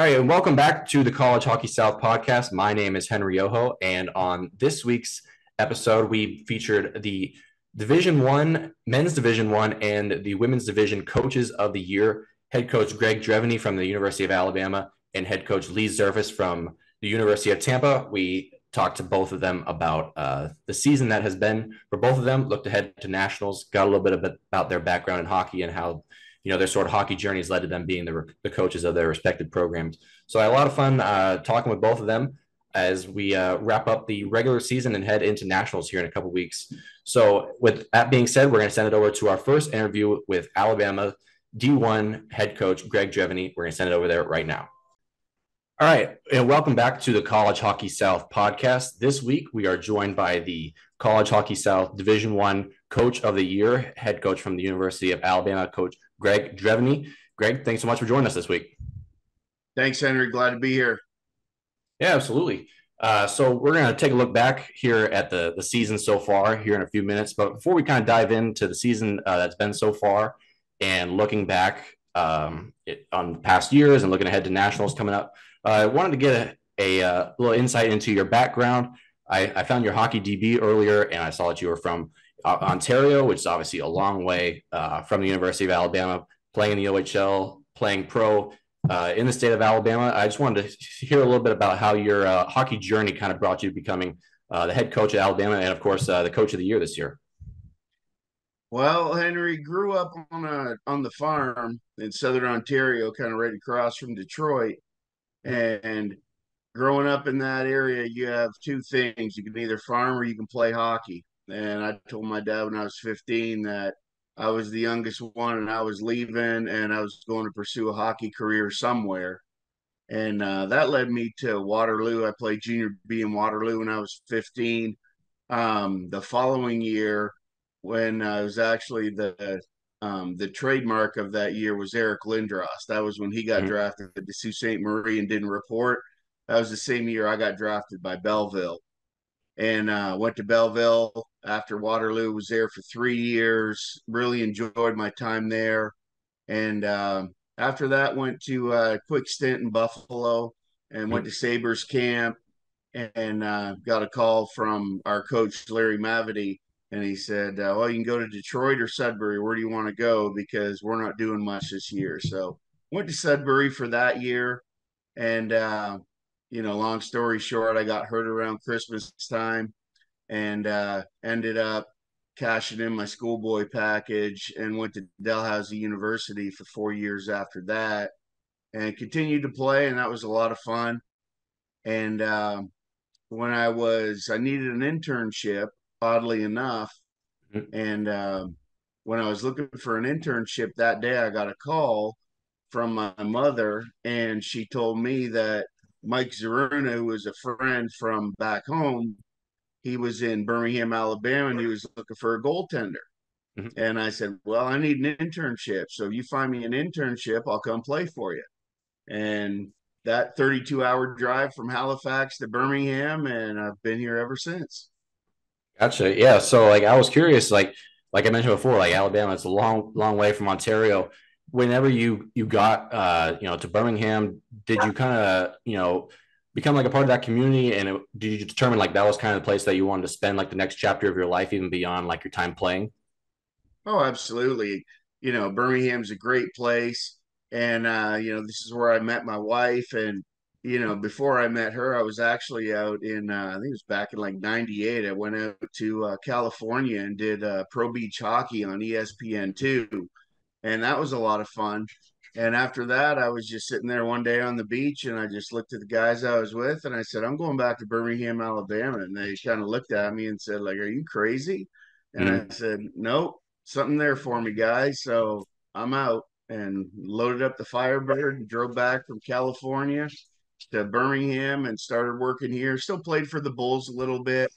All right, and welcome back to the College Hockey South podcast. My name is Henry Yoho, and on this week's episode, we featured the Division One, Men's Division One, and the Women's Division Coaches of the Year. Head coach Greg Dreveny from the University of Alabama and head coach Lee Zerfass from the University of Tampa. We talked to both of them about uh, the season that has been for both of them. Looked ahead to nationals, got a little bit about their background in hockey and how you know their sort of hockey journeys led to them being the, the coaches of their respective programs. So I had a lot of fun uh, talking with both of them as we uh, wrap up the regular season and head into nationals here in a couple weeks. So with that being said, we're going to send it over to our first interview with Alabama D1 head coach Greg Dreveny. We're going to send it over there right now. All right, and welcome back to the College Hockey South podcast. This week we are joined by the College Hockey South Division One Coach of the Year, head coach from the University of Alabama, Coach Greg Dreveny. Greg, thanks so much for joining us this week. Thanks, Henry. Glad to be here. Yeah, absolutely. Uh, so we're going to take a look back here at the the season so far here in a few minutes. But before we kind of dive into the season uh, that's been so far and looking back um, it, on past years and looking ahead to nationals coming up, uh, I wanted to get a, a, uh, little insight into your background. I, I, found your hockey DB earlier, and I saw that you were from Ontario, which is obviously a long way uh, from the University of Alabama, playing in the OHL, playing pro uh, in the state of Alabama. I just wanted to hear a little bit about how your uh, hockey journey kind of brought you to becoming uh, the head coach at Alabama, and of course, uh, the coach of the year this year. Well, Henry grew up on a on the farm in southern Ontario, kind of right across from Detroit, and growing up in that area, you have two things: you can either farm or you can play hockey. And I told my dad when I was 15 that I was the youngest one and I was leaving and I was going to pursue a hockey career somewhere. And uh, that led me to Waterloo. I played junior B in Waterloo when I was 15. Um, the following year, when I was actually the um, the trademark of that year was Eric Lindros. That was when he got mm-hmm. drafted to Sault Ste. Marie and didn't report. That was the same year I got drafted by Belleville and uh, went to Belleville after Waterloo. Was there for three years. Really enjoyed my time there, and uh, after that went to a quick stint in Buffalo and went to Sabres camp and uh, got a call from our coach Larry Mavety, and he said, uh, "Well, you can go to Detroit or Sudbury. Where do you want to go? Because we're not doing much this year." So went to Sudbury for that year, and uh, you know, long story short, I got hurt around Christmas time and uh, ended up cashing in my schoolboy package and went to Dalhousie University for four years after that and continued to play. And that was a lot of fun. And uh, when I was, I needed an internship, oddly enough. Mm-hmm. And uh, when I was looking for an internship that day, I got a call from my mother, and she told me that Mike Zaruna, who was a friend from back home, he was in Birmingham, Alabama, and he was looking for a goaltender. Mm-hmm. And I said, Well, I need an internship. So if you find me an internship, I'll come play for you. And that 32 hour drive from Halifax to Birmingham, and I've been here ever since. Gotcha. Yeah. So like I was curious, like like I mentioned before, like Alabama, it's a long, long way from Ontario whenever you you got uh, you know to Birmingham, did you kind of you know become like a part of that community, and it, did you determine like that was kind of the place that you wanted to spend like the next chapter of your life, even beyond like your time playing? Oh, absolutely. You know, Birmingham's a great place, and uh, you know this is where I met my wife, and you know before I met her, I was actually out in uh, I think it was back in like '98. I went out to uh, California and did uh, pro beach hockey on ESPN two and that was a lot of fun. And after that, I was just sitting there one day on the beach, and I just looked at the guys I was with, and I said, "I'm going back to Birmingham, Alabama." And they kind of looked at me and said, "Like, are you crazy?" And mm-hmm. I said, "Nope, something there for me, guys." So I'm out and loaded up the Firebird and drove back from California to Birmingham and started working here. Still played for the Bulls a little bit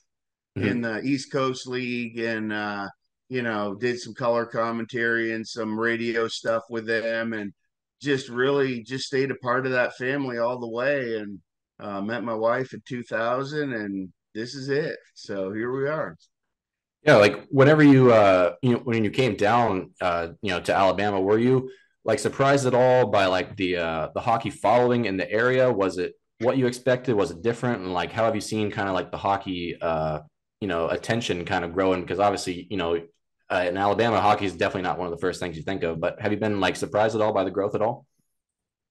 mm-hmm. in the East Coast League and. uh you know, did some color commentary and some radio stuff with them and just really just stayed a part of that family all the way and uh, met my wife in 2000 and this is it. So here we are. Yeah, like whenever you uh you know when you came down uh you know to Alabama, were you like surprised at all by like the uh, the hockey following in the area? Was it what you expected? Was it different? And like, how have you seen kind of like the hockey, uh, you know, attention kind of growing? Because obviously, you know, uh, in Alabama, hockey is definitely not one of the first things you think of. But have you been like surprised at all by the growth at all?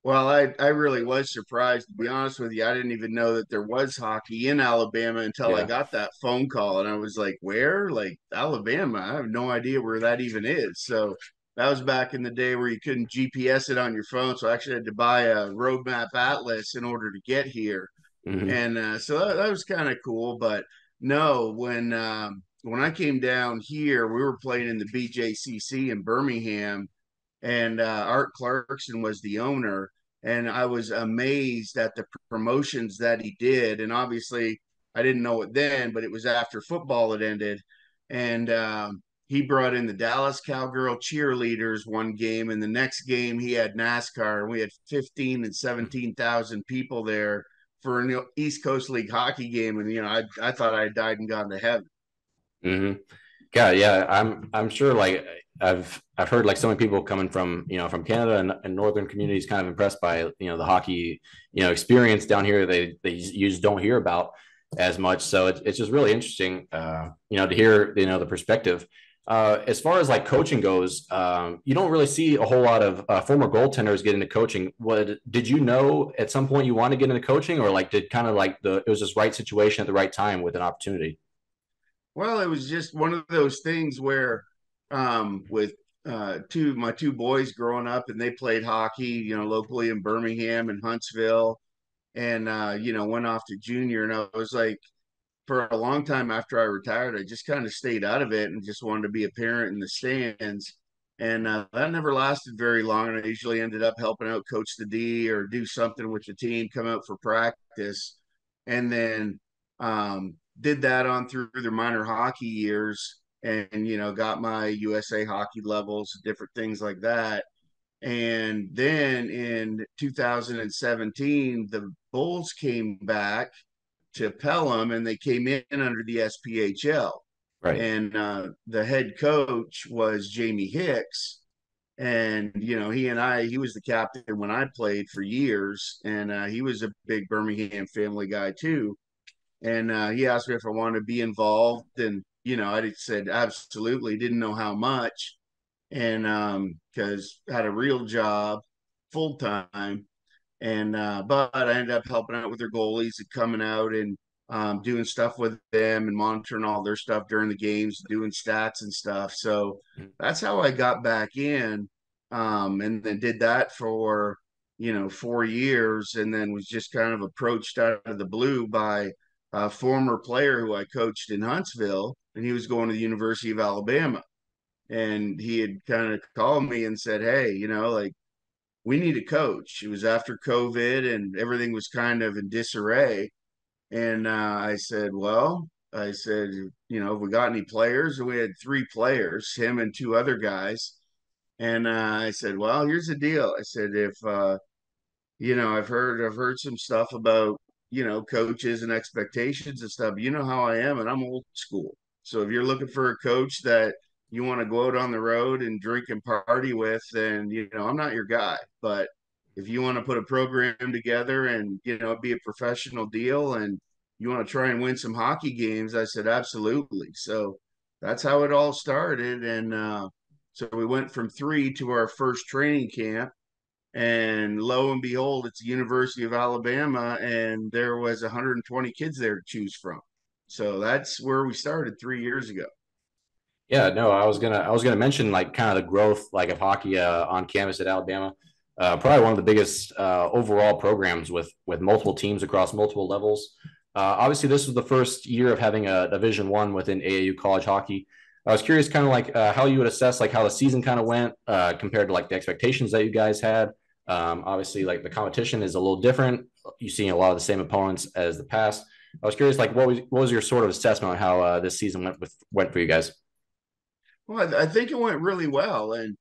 Well, I, I really was surprised to be honest with you. I didn't even know that there was hockey in Alabama until yeah. I got that phone call and I was like, Where? Like Alabama. I have no idea where that even is. So that was back in the day where you couldn't GPS it on your phone. So I actually had to buy a roadmap atlas in order to get here. Mm-hmm. And uh, so that, that was kind of cool. But no, when um, when I came down here, we were playing in the BJCC in Birmingham, and uh, Art Clarkson was the owner. And I was amazed at the promotions that he did. And obviously, I didn't know it then, but it was after football had ended. And um, he brought in the Dallas Cowgirl cheerleaders one game, and the next game he had NASCAR, and we had 15 and 17,000 people there for an East Coast League hockey game. And, you know, I, I thought I had died and gone to heaven. Mm-hmm. Yeah, I'm I'm sure like I've I've heard like so many people coming from you know from Canada and, and, northern communities kind of impressed by you know the hockey you know experience down here they they you just don't hear about as much so it's, it's just really interesting uh, you know to hear you know the perspective uh, as far as like coaching goes um, you don't really see a whole lot of uh, former goaltenders get into coaching. What did you know at some point you want to get into coaching or like did kind of like the it was this right situation at the right time with an opportunity? Well, it was just one of those things where, um, with uh, two my two boys growing up, and they played hockey, you know, locally in Birmingham and Huntsville, and uh, you know, went off to junior, and I was like, for a long time after I retired, I just kind of stayed out of it and just wanted to be a parent in the stands. And uh, that never lasted very long. And I usually ended up helping out coach the D or do something with the team, come out for practice. And then um, did that on through their minor hockey years and you know got my USA hockey levels different things like that and then in 2017 the Bulls came back to Pelham and they came in under the SPHL right. And uh, the head coach was Jamie Hicks. And you know he and I he was the captain when I played for years. And uh, he was a big Birmingham family guy too. And uh, he asked me if I wanted to be involved, and you know, I said absolutely. Didn't know how much, and because um, had a real job, full time, and uh, but I ended up helping out with their goalies and coming out and um, doing stuff with them and monitoring all their stuff during the games, doing stats and stuff. So mm. that's how I got back in, um, and then did that for you know four years, and then was just kind of approached out of the blue by a former player who I coached in Huntsville, and he was going to the University of Alabama. And he had kind of called me and said, Hey, you know, like we need a coach. It was after COVID and everything was kind of in disarray. And uh, I said, Well, I said, you know, have we got any players? And we had three players, him and two other guys. And uh, I said, Well, here's the deal. I said, if uh, you know, I've heard I've heard some stuff about you know, coaches and expectations and stuff. You know how I am, and I'm old school. So if you're looking for a coach that you want to go out on the road and drink and party with, then you know I'm not your guy. But if you want to put a program together and you know be a professional deal and you want to try and win some hockey games, I said absolutely. So that's how it all started, and uh, so we went from three to our first training camp and lo and behold it's the university of alabama and there was 120 kids there to choose from so that's where we started three years ago yeah no i was gonna i was gonna mention like kind of the growth like of hockey uh, on campus at alabama uh, probably one of the biggest uh, overall programs with with multiple teams across multiple levels uh, obviously this was the first year of having a division one within aau college hockey I was curious, kind of like uh, how you would assess like how the season kind of went uh, compared to like the expectations that you guys had, um, obviously, like the competition is a little different. You see a lot of the same opponents as the past. I was curious, like, what was what was your sort of assessment on how uh, this season went with went for you guys? Well, I think it went really well, and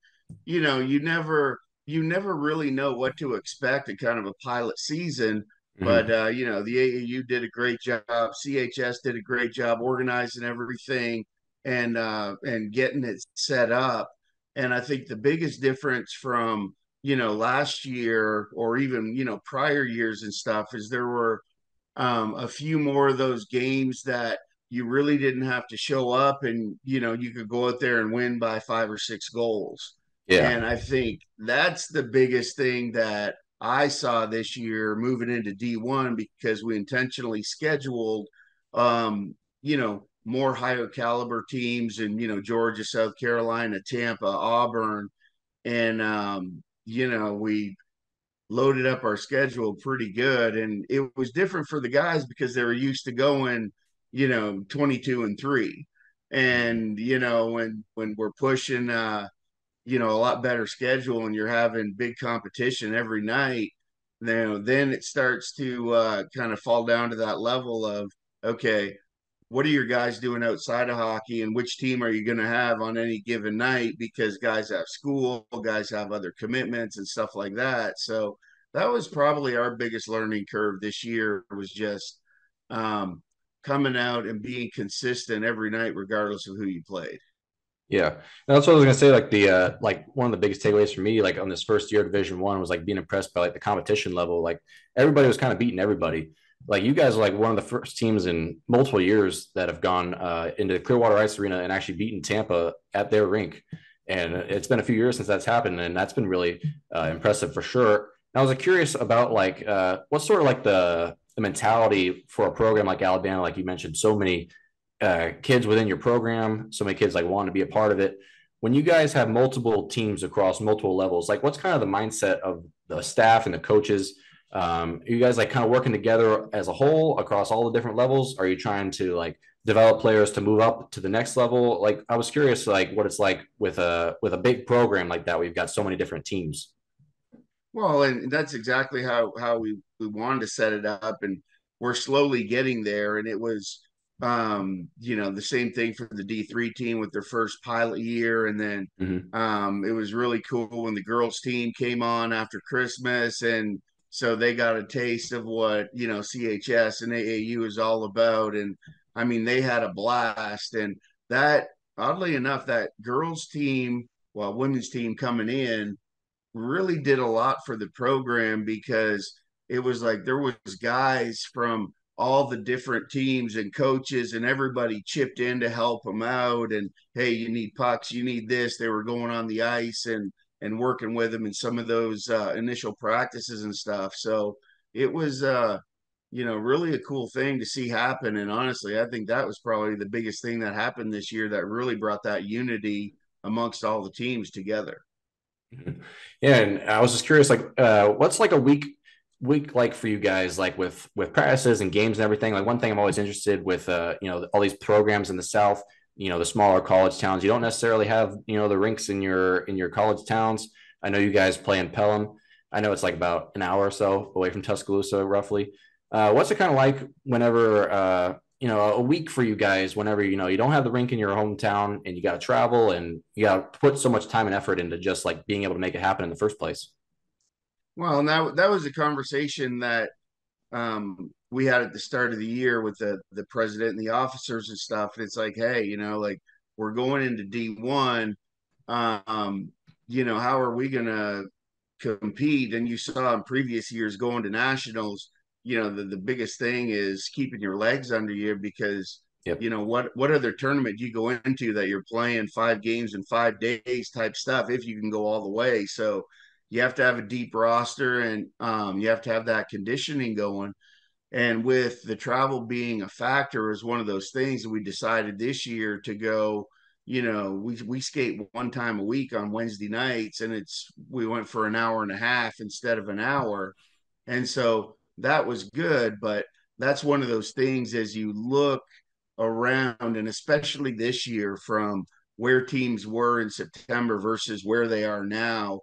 you know, you never you never really know what to expect in kind of a pilot season. Mm-hmm. But uh, you know, the AAU did a great job. CHS did a great job organizing everything and uh, and getting it set up. And I think the biggest difference from you know, last year or even, you know, prior years and stuff is there were um, a few more of those games that you really didn't have to show up and, you know, you could go out there and win by five or six goals. Yeah. And I think that's the biggest thing that I saw this year moving into D1 because we intentionally scheduled, um, you know, more higher caliber teams and, you know, Georgia, South Carolina, Tampa, Auburn. And, um, you know, we loaded up our schedule pretty good. And it was different for the guys because they were used to going, you know, 22 and three. And, you know, when, when we're pushing, uh, you know, a lot better schedule and you're having big competition every night, you then it starts to uh, kind of fall down to that level of, okay, what are your guys doing outside of hockey and which team are you going to have on any given night because guys have school guys have other commitments and stuff like that so that was probably our biggest learning curve this year was just um, coming out and being consistent every night regardless of who you played yeah, and that's what I was gonna say. Like the uh, like one of the biggest takeaways for me, like on this first year of Division One, was like being impressed by like the competition level. Like everybody was kind of beating everybody like you guys are like one of the first teams in multiple years that have gone uh, into Clearwater Ice Arena and actually beaten Tampa at their rink. And it's been a few years since that's happened, and that's been really uh, impressive for sure. And I was curious about like uh, what's sort of like the the mentality for a program like Alabama, like you mentioned, so many uh, kids within your program, so many kids like want to be a part of it. When you guys have multiple teams across multiple levels, like what's kind of the mindset of the staff and the coaches? Um, are you guys like kind of working together as a whole across all the different levels? Are you trying to like develop players to move up to the next level? Like I was curious, like what it's like with a with a big program like that. We've got so many different teams. Well, and that's exactly how how we we wanted to set it up, and we're slowly getting there. And it was, um, you know, the same thing for the D three team with their first pilot year, and then mm-hmm. um, it was really cool when the girls team came on after Christmas, and so they got a taste of what you know CHS and AAU is all about, and I mean they had a blast. And that, oddly enough, that girls team, well, women's team coming in, really did a lot for the program because it was like there was guys from all the different teams and coaches and everybody chipped in to help them out and hey you need pucks you need this they were going on the ice and and working with him in some of those uh, initial practices and stuff. So it was, uh, you know, really a cool thing to see happen. And honestly, I think that was probably the biggest thing that happened this year that really brought that unity amongst all the teams together. Mm-hmm. Yeah, and I was just curious, like, uh, what's like a week week like for you guys, like with with practices and games and everything? Like, one thing I'm always interested with, uh, you know, all these programs in the South you know the smaller college towns you don't necessarily have you know the rinks in your in your college towns i know you guys play in pelham i know it's like about an hour or so away from tuscaloosa roughly uh, what's it kind of like whenever uh, you know a week for you guys whenever you know you don't have the rink in your hometown and you got to travel and you got to put so much time and effort into just like being able to make it happen in the first place well and that, that was a conversation that um, we had at the start of the year with the the president and the officers and stuff. It's like, hey, you know, like we're going into D one. Um, you know, how are we gonna compete? And you saw in previous years going to nationals, you know, the, the biggest thing is keeping your legs under you because yep. you know what what other tournament do you go into that you're playing five games in five days type stuff if you can go all the way. So you have to have a deep roster and um, you have to have that conditioning going. And with the travel being a factor is one of those things that we decided this year to go, you know, we, we skate one time a week on Wednesday nights and it's, we went for an hour and a half instead of an hour. And so that was good. But that's one of those things as you look around and especially this year from where teams were in September versus where they are now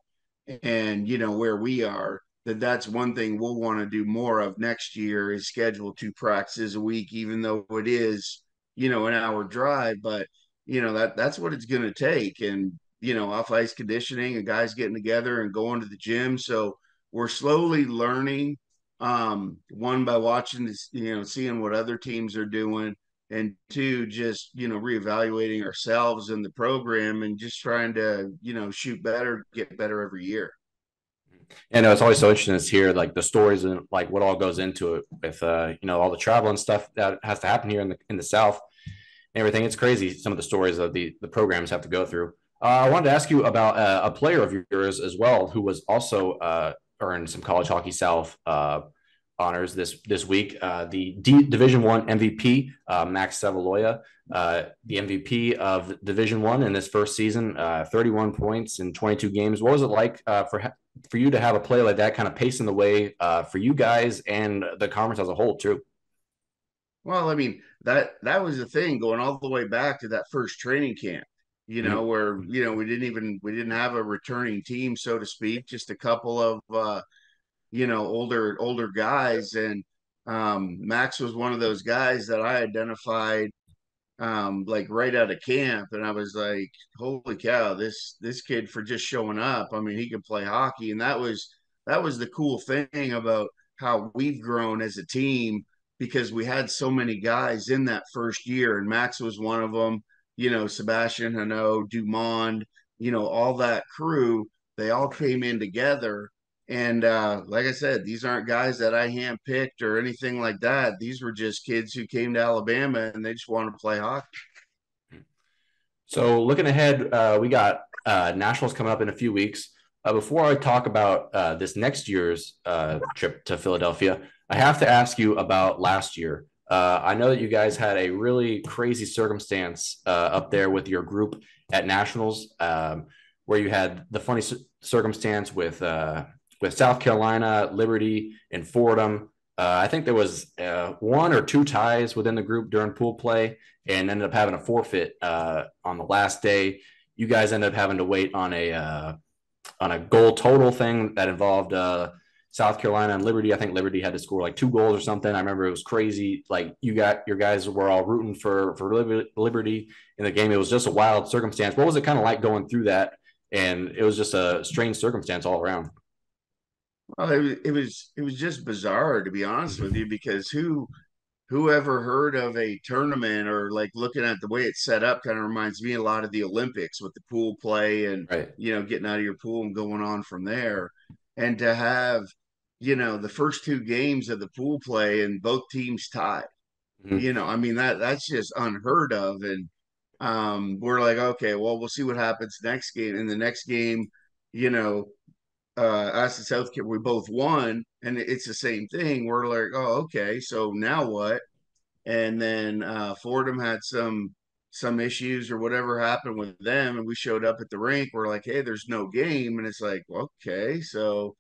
and you know where we are that that's one thing we'll want to do more of next year is schedule two practices a week even though it is you know an hour drive but you know that that's what it's going to take and you know off ice conditioning and guys getting together and going to the gym so we're slowly learning um one by watching this you know seeing what other teams are doing and two just you know reevaluating ourselves and the program and just trying to you know shoot better get better every year And it's always so interesting to hear like the stories and like what all goes into it with uh, you know all the travel and stuff that has to happen here in the in the South and everything. It's crazy some of the stories that the the programs have to go through. Uh, I wanted to ask you about uh, a player of yours as well who was also uh, earned some College Hockey South uh, honors this this week. Uh, the D- Division One MVP, uh, Max Savaloya, uh, the MVP of Division One in this first season, uh, 31 points in 22 games. What was it like uh, for for you to have a play like that, kind of pacing the way for you guys and the conference as a whole, too? Well, I mean that that was the thing going all the way back to that first training camp. You know, mm-hmm. where you know we didn't even we didn't have a returning team, so to speak, just a couple of uh, you know older older guys. And um, max was one of those guys that i identified um, like right out of camp. And i was like holy cow this this kid for just showing up i mean he could play hockey. And that was that was the cool thing about how we've grown as a team because we had so many guys in that first year and max was one of them you know sebastian hano dumond you know all that crew they all came in together and uh, like I said, these aren't guys that I handpicked or anything like that. These were just kids who came to Alabama and they just wanted to play hockey. So looking ahead, uh, we got uh, nationals coming up in a few weeks. Uh, before I talk about uh, this next year's uh, trip to Philadelphia, I have to ask you about last year. I know that you guys had a really crazy circumstance up there with your group at nationals, um, where you had the funny circumstance with with South Carolina, Liberty, and Fordham. Uh, I think there was uh, one or two ties within the group during pool play, and ended up having a forfeit uh, on the last day. You guys ended up having to wait on a uh, on a goal total thing that involved uh, South Carolina and Liberty. I think Liberty had to score like two goals or something. I remember it was crazy. Like you got your guys were all rooting for for Liberty in the game. It was just a wild circumstance. What was it kind of like going through that? And it was just a strange circumstance all around. Well, it was it was it was just bizarre to be honest with you because who whoever heard of a tournament or like looking at the way it's set up kind of reminds me a lot of the Olympics with the pool play and right. you know getting out of your pool and going on from there and to have you know the first two games of the pool play and both teams tied mm-hmm. you know I mean that that's just unheard of and um we're like okay well we'll see what happens next game in the next game you know uh, us and South Carolina, we both won, and it's the same thing. We're like, oh, okay, so now what? And then uh, Fordham had some some issues or whatever happened with them, and we showed up at the rink. We're like, hey, there's no game, and it's like, okay, so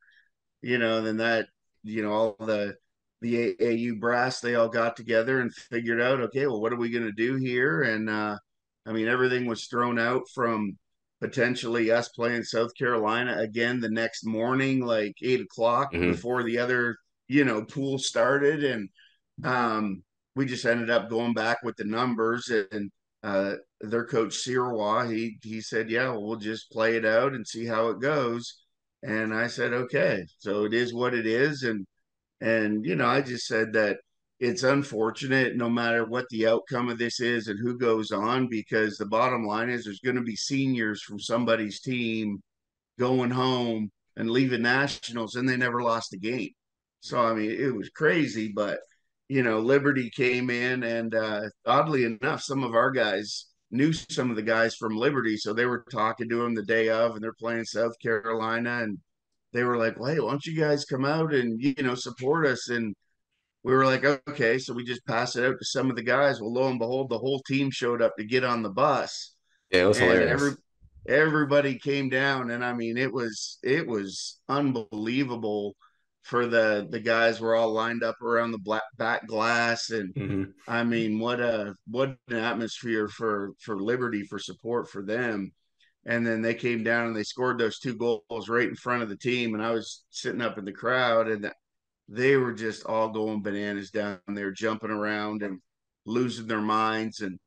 you know, then that you know all the the AAU brass they all got together and figured out, okay, well, what are we going to do here? And uh, I mean, everything was thrown out from potentially us playing South Carolina again the next morning, like eight o'clock mm-hmm. before the other, you know, pool started. And um, we just ended up going back with the numbers and uh, their coach Sirois, he he said, Yeah, well, we'll just play it out and see how it goes. And I said, Okay. So it is what it is. And and you know, I just said that it's unfortunate no matter what the outcome of this is and who goes on because the bottom line is there's going to be seniors from somebody's team going home and leaving nationals and they never lost a game so i mean it was crazy but you know liberty came in and uh, oddly enough some of our guys knew some of the guys from liberty so they were talking to him the day of and they're playing south carolina and they were like well hey why don't you guys come out and you know support us and we were like, okay, so we just passed it out to some of the guys. Well, lo and behold, the whole team showed up to get on the bus. Yeah, it was hilarious. Every, everybody came down, and I mean, it was it was unbelievable. For the the guys were all lined up around the black back glass, and mm-hmm. I mean, what a what an atmosphere for for Liberty for support for them. And then they came down and they scored those two goals right in front of the team, and I was sitting up in the crowd, and they were just all going bananas down there, jumping around and losing their minds. And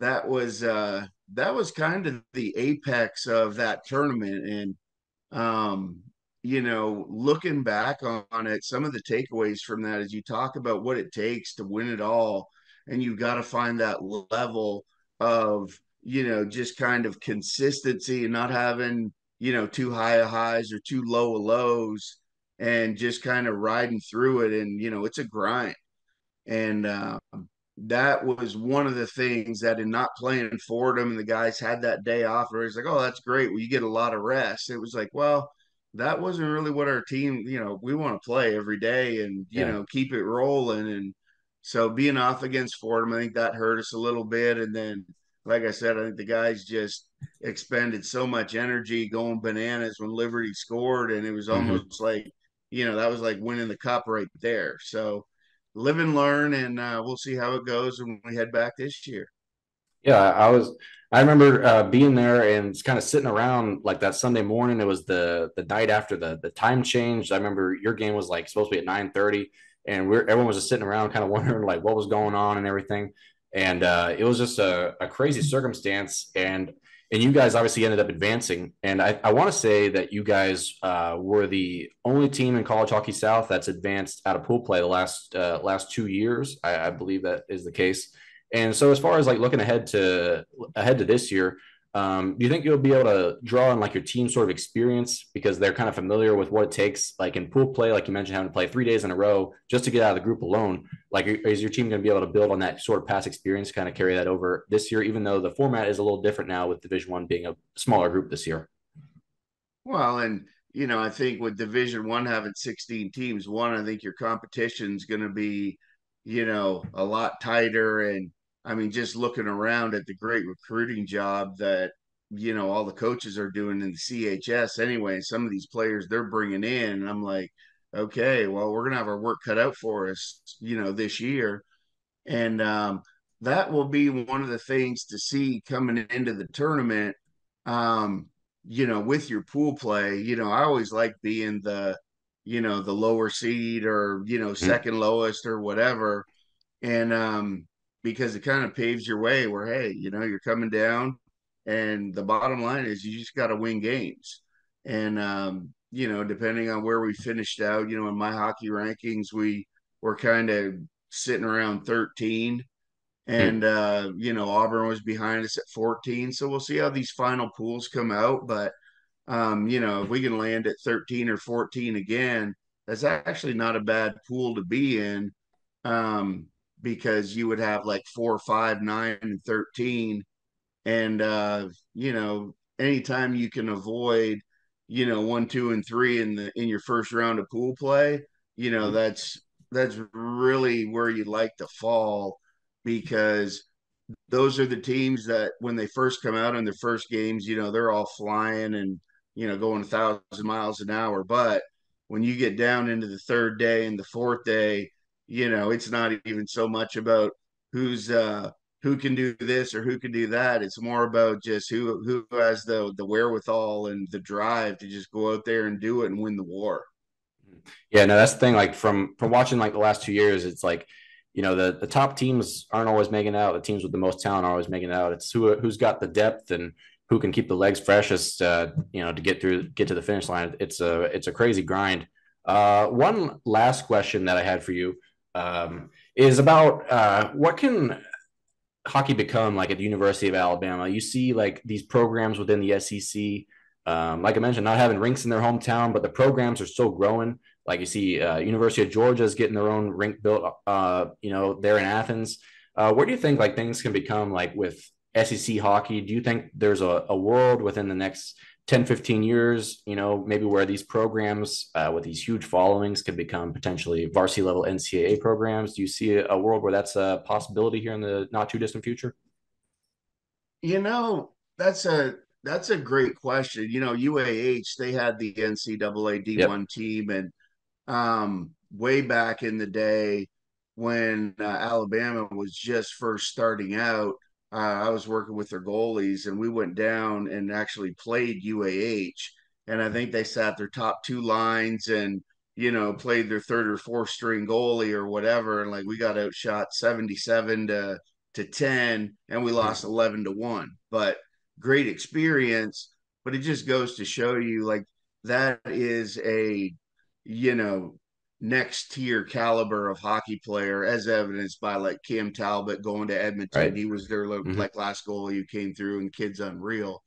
that was uh, that was kind of the apex of that tournament. And um, you know, looking back on, on it, some of the takeaways from that is you talk about what it takes to win it all, and you've got to find that level of you know just kind of consistency and not having you know, too high of highs or too low of lows and just kind of riding through it. And, you know, it's a grind. And uh, that was one of the things that in not playing Fordham and the guys had that day off where it's like, oh, that's great. Well, you get a lot of rest. It was like, well, that wasn't really what our team, you know, we want to play every day and, you yeah. know, keep it rolling. And so being off against Fordham, I think that hurt us a little bit. And then, like I said, I think the guys just expended so much energy going bananas when Liberty scored. And it was mm-hmm. almost mm-hmm. like, you know, that was like winning the cup right there. So live and learn, and uh, we'll see how it goes when we head back this year. Yeah, I was. I remember uh, being there and kind of sitting around like that Sunday morning. It was the the night after the the time changed. I remember your game was like supposed to be at nine thirty, and we're everyone was just sitting around, kind of wondering like what was going on and everything. And uh, it was just a, a crazy circumstance. And and you guys obviously ended up advancing. And I, I want to say that you guys uh, were the only team in College Hockey South that's advanced out of pool play the last uh, last two years. I, I, believe that is the case. And so, as far as like looking ahead to ahead to this year, um, do you think you'll be able to draw on like your team sort of experience because they're kind of familiar with what it takes, like in pool play, like you mentioned, having to play three days in a row just to get out of the group alone? Like, is your team going to be able to build on that sort of past experience, kind of carry that over this year, even though the format is a little different now with Division One being a smaller group this year? Well, and you know, I think with Division One having 16 teams, one, I think your competition is going to be, you know, a lot tighter and I mean, just looking around at the great recruiting job that you know all the coaches are doing in the CHS anyway. Some of these players they're bringing in, and I'm like, okay, well, we're gonna have our work cut out for us, you know, this year, and um, that will be one of the things to see coming into the tournament. Um, you know, with your pool play, you know, I always like being the, you know, the lower seed or you know 2nd mm-hmm. lowest or whatever, and um, because it kind of paves your way where hey you know you're coming down and the bottom line is you just got to win games. And um, you know depending on where we finished out you know in my hockey rankings we were kind of sitting around 13 and uh, you know auburn was behind us at 14 so we'll see how these final pools come out. But um, you know if we can land at 13 or 14 again that's actually not a bad pool to be in. Um, because you would have like four, five, nine, and 13. And, uh, you know, anytime you can avoid, you know, one, two, and three in the, in your first round of pool play, you know, mm-hmm. that's, that's really where you'd like to fall because those are the teams that when they first come out in their first games, you know, they're all flying and, you know, going a thousand miles an hour. But when you get down into the third day and the fourth day, you know, it's not even so much about who's uh who can do this or who can do that. It's more about just who who has the the wherewithal and the drive to just go out there and do it and win the war. Yeah, no, that's the thing. Like from from watching like the last two years, it's like you know the the top teams aren't always making out. The teams with the most talent are always making it out. It's who who's got the depth and who can keep the legs freshest. Uh, you know, to get through get to the finish line. It's a it's a crazy grind. Uh, one last question that I had for you um, is about uh, what can hockey become like at the University of Alabama? You see like these programs within the SEC. Um, like I mentioned, not having rinks in their hometown, but the programs are still growing. Like you see, uh, University of Georgia is getting their own rink built. Uh, you know, there in Athens. Uh, where do you think like things can become like with SEC hockey? Do you think there's a, a world within the next 10, 15 years, you know, maybe where these programs uh, with these huge followings could become potentially varsity level NCAA programs? Do you see a, a world where that's a possibility here in the not too distant future? You know, that's a that's a great question. You know, UAH they had the NCAA D1 yep. team, and um, way back in the day when uh, Alabama was just first starting out, uh, I was working with their goalies, and we went down and actually played UAH. And I think they sat their top two lines and you know played their third or fourth string goalie or whatever, and like we got outshot seventy seven to to ten, and we lost eleven to one. But great experience. But it just goes to show you like that is a you know next tier caliber of hockey player, as evidenced by like Cam Talbot going to Edmonton. Right. He was their mm-hmm. like last goalie who came through, and kid's unreal.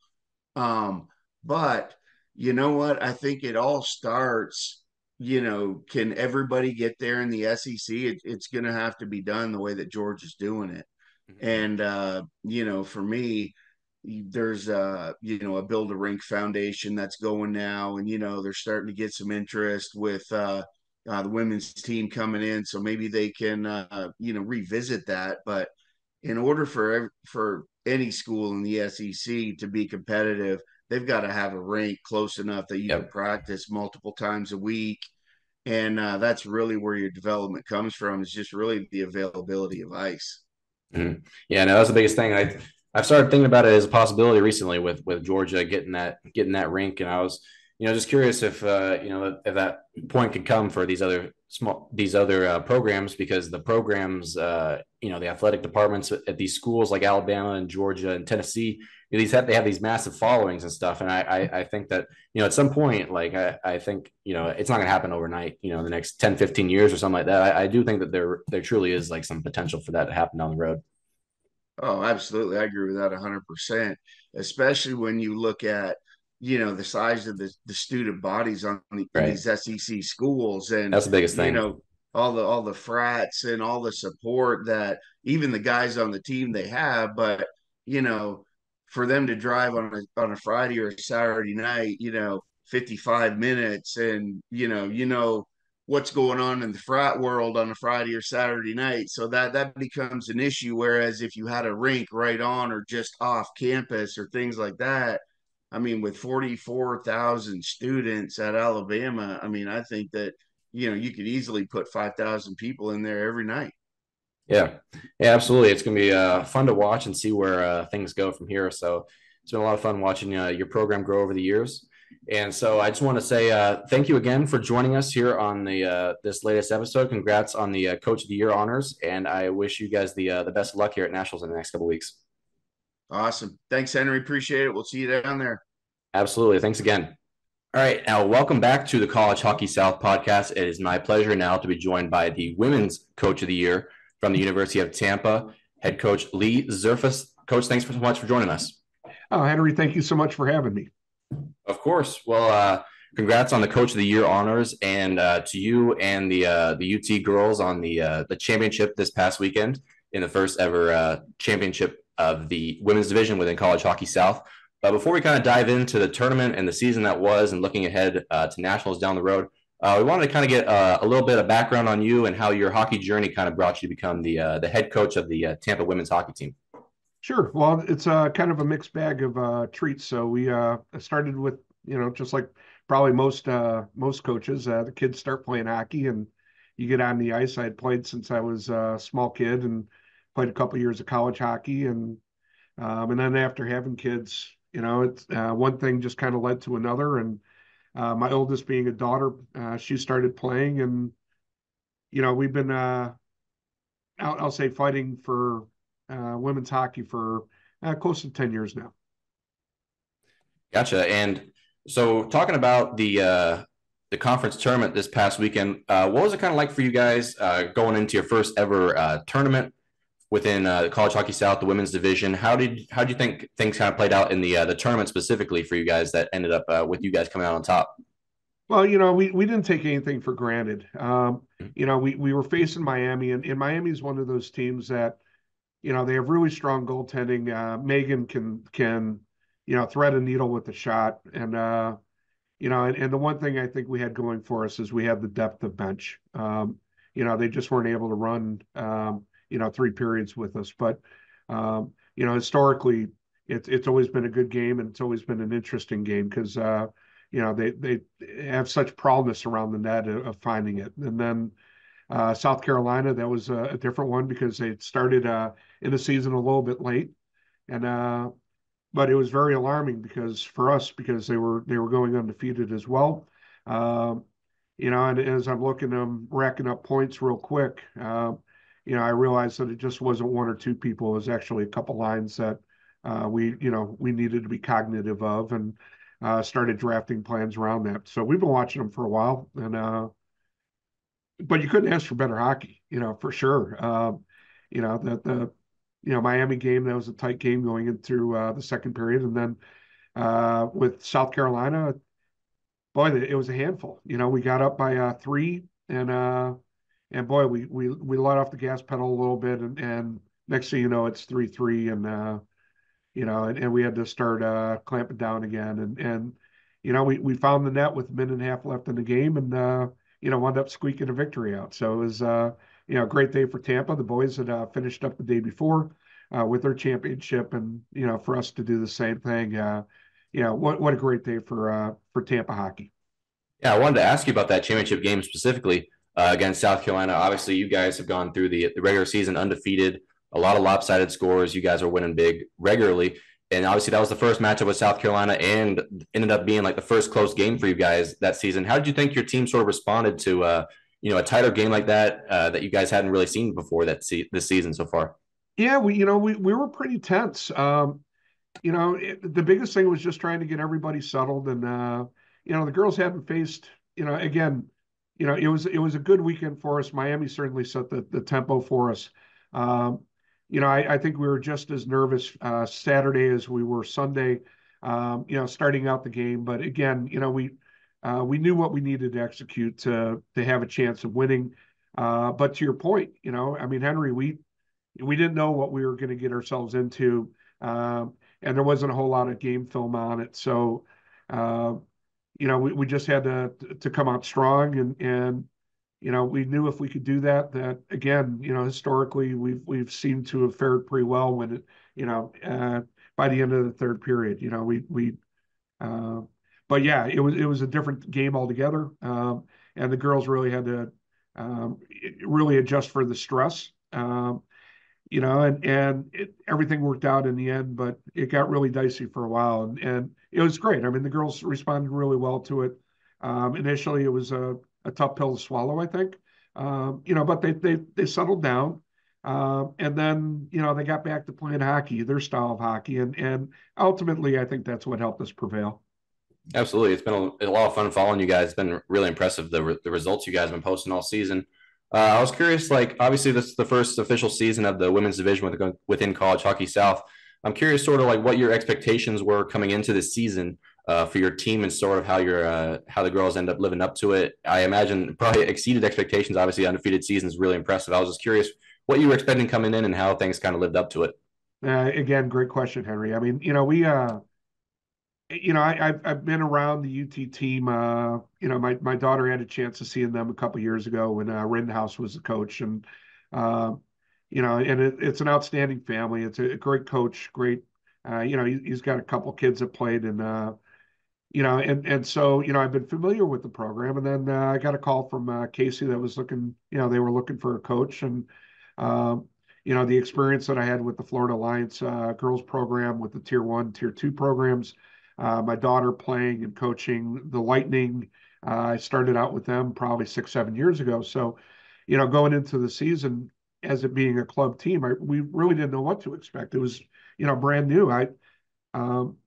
Um, but you know what? I think it all starts. You know, can everybody get there in the SEC? It, it's going to have to be done the way that George is doing it. Mm-hmm. And uh, you know, for me, there's a you know a build a rink foundation that's going now, and you know they're starting to get some interest with uh, uh, the women's team coming in, so maybe they can uh, you know revisit that. But in order for for any school in the SEC to be competitive, they've got to have a rink close enough that you yep. can practice multiple times a week. And uh, that's really where your development comes from. Is just really the availability of ice. Mm-hmm. Yeah, no, that's the biggest thing. I I've started thinking about it as a possibility recently with with Georgia getting that getting that rink, and I was you know just curious if uh, you know if that point could come for these other small these other uh, programs because the programs uh, you know the athletic departments at these schools like Alabama and Georgia and Tennessee these have they have these massive followings and stuff. And I, I, I think that you know at some point like I, I think you know it's not going to happen overnight you know in the next 10 15 years or something like that. I, I do think that there there truly is like some potential for that to happen down the road. Oh absolutely. I agree with that 100% especially when you look at you know the size of the, the student bodies on the, right. these SEC schools and that's the biggest thing you know all the all the frats and all the support that even the guys on the team they have but you know for them to drive on a on a Friday or a Saturday night, you know, 55 minutes and you know, you know what's going on in the frat world on a Friday or Saturday night. So that that becomes an issue. Whereas if you had a rink right on or just off campus or things like that, I mean, with 44,000 students at Alabama, I mean, I think that, you know, you could easily put 5,000 people in there every night. Yeah, yeah, absolutely. It's going to be uh, fun to watch and see where uh, things go from here. So it's been a lot of fun watching uh, your program grow over the years. And so I just want to say uh, thank you again for joining us here on the uh, this latest episode. Congrats on the uh, Coach of the Year honors, and I wish you guys the the best of luck here at Nationals in the next couple weeks. Awesome. Thanks, Henry. Appreciate it. We'll see you down there. Absolutely. Thanks again. All right. Now, welcome back to the College Hockey South podcast. It is my pleasure now to be joined by the Women's Coach of the Year, from the University of Tampa, head coach Lee Zerfass. Coach, thanks so much for joining us. Oh, Henry, thank you so much for having me. Of course. Well, uh, congrats on the Coach of the Year honors, and uh, to you and the uh, the UT girls on the uh, the championship this past weekend in the first ever uh, championship of the women's division within College Hockey South. But before we kind of dive into the tournament and the season that was, and looking ahead uh, to nationals down the road, uh, we wanted to kind of get uh, a little bit of background on you and how your hockey journey kind of brought you to become the uh, the head coach of the uh, Tampa women's hockey team. Sure. Well, it's uh, kind of a mixed bag of treats. So we started with you know just like probably most most coaches, the kids start playing hockey and you get on the ice. I had played since I was a small kid and played a couple of years of college hockey and um, and then after having kids, you know, it's one thing just kind of led to another and uh, my oldest being a daughter, uh, she started playing, and you know we've been, uh, I'll, say, fighting for uh, women's hockey for uh, close to ten years now. Gotcha. And so, talking about the uh, the conference tournament this past weekend, what was it kind of like for you guys going into your first ever tournament? Within uh, College Hockey South, the women's division. How did how do you think things kind of played out in the uh, the tournament specifically for you guys that ended up uh, with you guys coming out on top? Well, you know, we, we didn't take anything for granted. Um, mm-hmm. you know, we, we were facing Miami, and, and Miami is one of those teams that, you know, they have really strong goaltending. Uh, Megan can can, you know, thread a needle with the shot, and uh, you know, and, and the one thing I think we had going for us is we had the depth of bench. Um, you know, they just weren't able to run. Um, you know three periods with us. But um, you know historically, it's it's always been a good game and it's always been an interesting game because uh, you know they they have such prowess around the net of, of finding it. And then uh, South Carolina, that was a, a, different one because they started uh, in the season a little bit late, and uh, but it was very alarming because for us because they were they were going undefeated as well. Um, you know, and as I'm looking them racking up points real quick, uh, you know, I realized that it just wasn't one or two people. It was actually a couple lines that uh, we, you know, we needed to be cognitive of and uh, started drafting plans around that. So we've been watching them for a while, and uh, but you couldn't ask for better hockey, you know, for sure. Um, you know, that the you know Miami game that was a tight game going into uh, the second period, and then uh, with South Carolina, boy, it was a handful. You know, we got up by uh, three, and uh, and boy, we we we let off the gas pedal a little bit, and, and next thing you know, it's three three, and uh, you know, and, and we had to start uh, clamping down again, and and you know, we we found the net with a minute and a half left in the game, and uh, you know, wound up squeaking a victory out. So it was uh, you know, a great day for Tampa. The boys had uh, finished up the day before uh, with their championship, and you know, for us to do the same thing, uh, you know, what what a great day for uh, for Tampa hockey. Yeah, I wanted to ask you about that championship game specifically uh, against South Carolina. Obviously, you guys have gone through the, the regular season undefeated, a lot of lopsided scores. You guys are winning big regularly. And obviously, that was the first matchup with South Carolina and ended up being like the first close game for you guys that season. How did you think your team sort of responded to, uh, you know, a tighter game like that uh, that you guys hadn't really seen before that se- this season so far? Yeah, we, you know, we, we were pretty tense. Um, you know, it, the biggest thing was just trying to get everybody settled. And, uh, you know, the girls hadn't faced, you know, again, you know, it was it was a good weekend for us. Miami certainly set the, the tempo for us. Um, you know, I, I, think we were just as nervous uh, Saturday as we were Sunday. Um, you know, starting out the game, but again, you know, we uh, we knew what we needed to execute to to have a chance of winning. Uh, but to your point, you know, I mean, Henry, we we didn't know what we were going to get ourselves into, um, and there wasn't a whole lot of game film on it. So, uh, you know, we, we just had to to come out strong, and and you know, we knew if we could do that, that again, you know, historically we've we've seemed to have fared pretty well when it, you know, uh, by the end of the third period, you know, we we. Uh, but yeah, it was it was a different game altogether, um, and the girls really had to um, really adjust for the stress. Um, you know, and and it, everything worked out in the end, but it got really dicey for a while, and and it was great. I mean, the girls responded really well to it. Um, initially, it was a, a tough pill to swallow, I think, um, you know, but they they they settled down, uh, and then you know they got back to playing hockey, their style of hockey, and and ultimately, I think that's what helped us prevail. Absolutely, it's been a, a lot of fun following you guys. It's been really impressive the re- the results you guys have been posting all season. Uh, I was curious, like obviously this is the first official season of the women's division within College Hockey South. I'm curious, sort of like what your expectations were coming into this season uh, for your team and sort of how your uh, how the girls end up living up to it. I imagine probably exceeded expectations. Obviously, undefeated season is really impressive. I was just curious what you were expecting coming in and how things kind of lived up to it. Uh, again, great question, Henry. I mean, you know, we uh, you know, I, have I've been around the UT team. Uh, you know, my my daughter had a chance of seeing them a couple years ago when uh, was the coach, and uh, you know, and it, it's an outstanding family. It's a, great coach, great. Uh, you know, he, has got a couple kids that played, and uh, you know, and and so you know, I've been familiar with the program, and then uh, I got a call from uh, Casey that was looking. You know, they were looking for a coach, and um, you know, the experience that I had with the Florida Alliance uh, girls program, with the Tier One, Tier Two programs uh, my daughter playing and coaching the Lightning. I started out with them probably six, seven years ago. So, you know, going into the season as it being a club team, I, we really didn't know what to expect. It was, you know, brand new. I, um,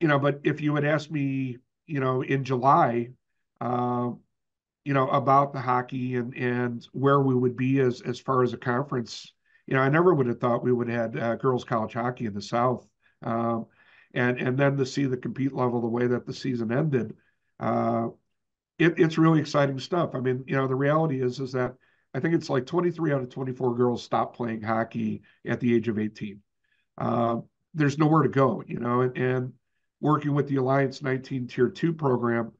you know, but if you had asked me, you know, in July, uh, you know, about the hockey and and where we would be as as far as a conference, you know, I never would have thought we would have had uh, girls college hockey in the South. Um, and and then to see the compete level the way that the season ended, uh, it, it's really exciting stuff. I mean, you know, the reality is is that I think it's like 23 out of 24 girls stop playing hockey at the age of 18. Uh, there's nowhere to go, you know, and, and working with the Alliance 19 Tier Two program.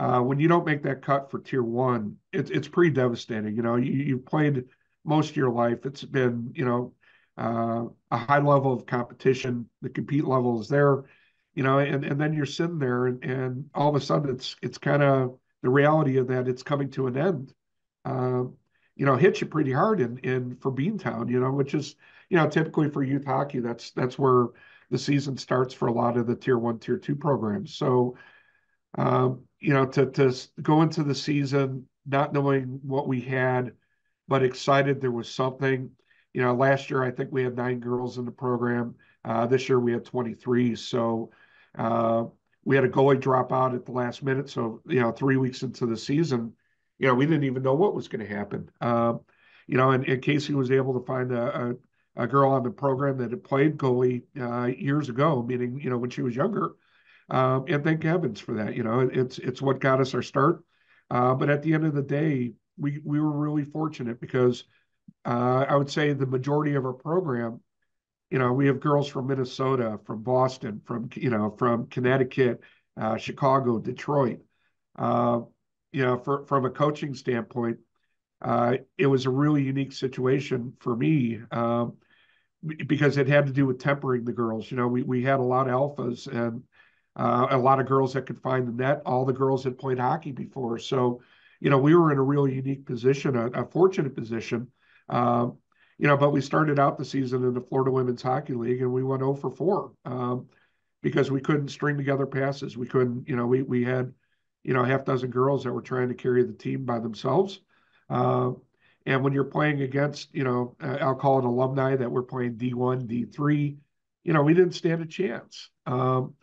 Uh, when you don't make that cut for tier one, it's it's pretty devastating. You know, you, you've played most of your life. It's been, you know, uh, a high level of competition. The compete level is there, you know, and, and then you're sitting there and, and all of a sudden it's it's kind of the reality of that it's coming to an end. Uh, you know, hits you pretty hard in in for Beantown, you know, which is you know typically for youth hockey that's that's where the season starts for a lot of the tier one, tier two programs. So, um, you know, to to go into the season not knowing what we had, but excited there was something you know, last year I think we had nine girls in the program. Uh, this year we had 23. So uh, we had a goalie drop out at the last minute. So you know, three weeks into the season, you know, we didn't even know what was going to happen. Uh, you know, and, and, Casey was able to find a, a, a, girl on the program that had played goalie uh, years ago, meaning you know when she was younger. um, and thank heavens for that. You know, it's it's what got us our start. Uh, but at the end of the day, we we were really fortunate because uh, I would say the majority of our program, you know, we have girls from Minnesota, from Boston, from you know, from Connecticut, uh, Chicago, Detroit. You know, for, from a coaching standpoint, uh, it was a really unique situation for me um, because it had to do with tempering the girls. You know, we we had a lot of alphas and uh, a lot of girls that could find the net. All the girls had played hockey before, so you know we were in a real unique position, a, a fortunate position. Um, you know, but we started out the season in the Florida Women's Hockey League and we went 0 for 4 um, because we couldn't string together passes. We couldn't, you know, we we had you know, half dozen girls that were trying to carry the team by themselves. Uh, and when you're playing against, you know, I'll call it alumni that were playing D1, D3, you know, we didn't stand a chance. Um,